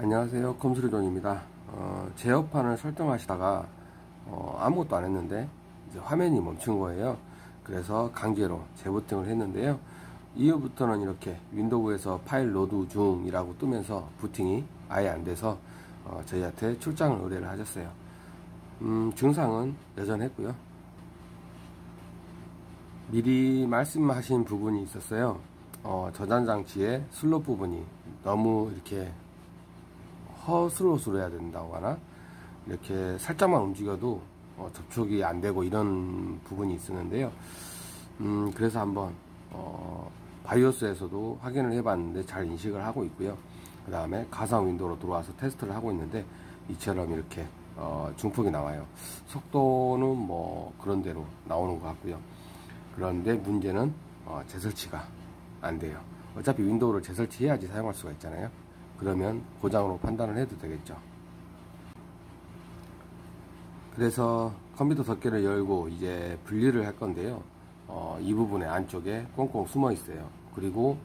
안녕하세요. 컴수리존입니다. 어, 제어판을 설정하시다가 어, 아무것도 안 했는데 이제 화면이 멈춘 거예요. 그래서 강제로 재부팅을 했는데요. 이후부터는 이렇게 윈도우에서 파일 로드 중이라고 뜨면서 부팅이 아예 안 돼서 어, 저희한테 출장을 의뢰를 하셨어요. 음, 증상은 여전했고요. 미리 말씀하신 부분이 있었어요. 어, 저장장치의 슬롯 부분이 너무 이렇게 허스로스로 해야 된다고 하나? 이렇게 살짝만 움직여도 어, 접촉이 안 되고 이런 부분이 있었는데요. 음, 그래서 한번 어, BIOS에서도 확인을 해 봤는데 잘 인식을 하고 있고요. 그 다음에 가상 윈도우로 들어와서 테스트를 하고 있는데 이처럼 이렇게 어, 중폭이 나와요. 속도는 뭐 그런 대로 나오는 것 같고요. 그런데 문제는 어, 재설치가 안 돼요. 어차피 윈도우를 재설치해야지 사용할 수가 있잖아요 그러면 고장으로 판단을 해도 되겠죠. 그래서 컴퓨터 덮개를 열고 이제 분리를 할 건데요. 어, 이 부분에 안쪽에 꽁꽁 숨어 있어요. 그리고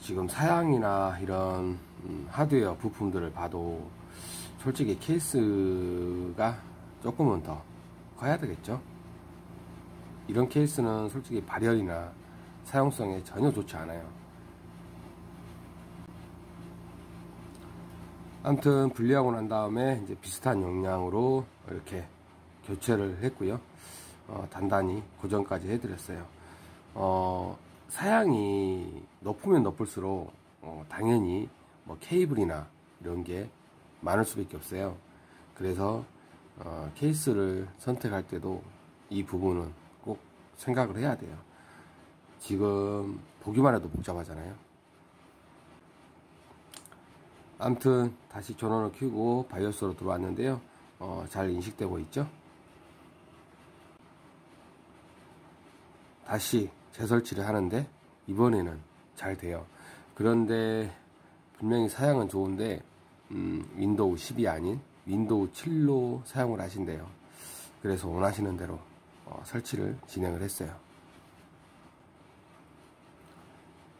지금 사양이나 이런 음, 하드웨어 부품들을 봐도 솔직히 케이스가 조금은 더 커야 되겠죠. 이런 케이스는 솔직히 발열이나 사용성에 전혀 좋지 않아요. 아무튼 분리하고 난 다음에 이제 비슷한 용량으로 이렇게 교체를 했고요. 어, 단단히 고정까지 해드렸어요. 어, 사양이 높으면 높을수록 어, 당연히 뭐 케이블이나 이런 게 많을 수밖에 없어요. 그래서 어, 케이스를 선택할 때도 이 부분은 꼭 생각을 해야 돼요. 지금 보기만 해도 복잡하잖아요. 암튼 다시 전원을 켜고 바이오스로 들어왔는데요. 어, 잘 인식되고 있죠? 다시 재설치를 하는데 이번에는 잘 돼요. 그런데 분명히 사양은 좋은데 음, 윈도우 10이 아닌 윈도우 7로 사용을 하신대요. 그래서 원하시는 대로 어, 설치를 진행을 했어요.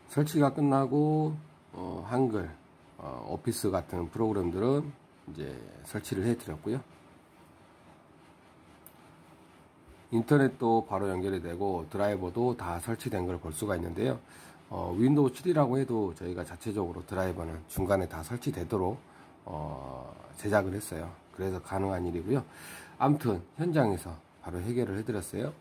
설치가 끝나고 어, 한글 어, 오피스 같은 프로그램들은 이제 설치를 해 드렸고요. 인터넷도 바로 연결이 되고 드라이버도 다 설치된 걸 볼 수가 있는데요. 어, 윈도우 7이라고 해도 저희가 자체적으로 드라이버는 중간에 다 설치되도록 어, 제작을 했어요. 그래서 가능한 일이고요. 암튼 현장에서 바로 해결을 해 드렸어요